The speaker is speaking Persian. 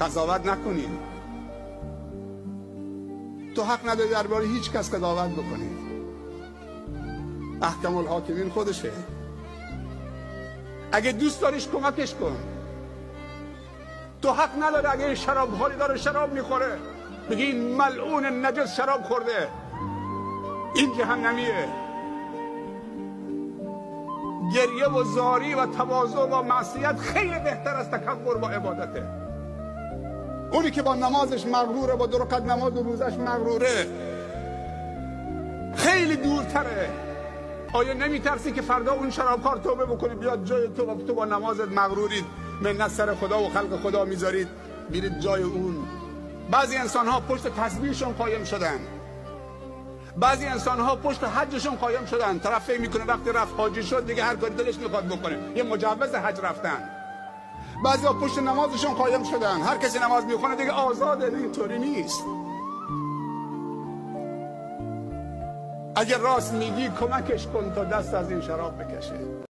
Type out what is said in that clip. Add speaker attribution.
Speaker 1: قضاوت نکنید. تو حق نداری درباره هیچ کس قضاوت بکنید احکم الحاکمین خودشه. اگه دوست داریش کمکش کن. تو حق نداره اگه شراب خاری داره شراب می‌خوره. بگی این ملعون نجس شراب خورده. این جهنمیه. گریه و زاری و تواضع و معصیت خیلی بهتر از تکبر با عبادته. اونی که با نمازش مغروره با درکت نماز و روزش مغروره. خیلی دورتره. آیا نمیترسی که فردا اون شرابکار توبه بکنی بیاد جای تو تو با نمازت مغرورید؟ منت سر خدا و خلق خدا می‌ذارید میرید جای اون. بعضی انسان ها پشت تسبیحشون قایم شدن. بعضی انسان ها پشت حجشون قایم شدن. طرف فکر می‌کنه وقتی رفت حاجی شد دیگه هر کاری دلش می‌خواد بکنه. یه مجوز حج رفتن. بعضی ها پشت نمازشون قایم شدن. هر کسی نماز می‌خونه دیگه آزاده اینطوری نیست. اگر راست میگی کمکش کن تا دست از این شراب بکشه.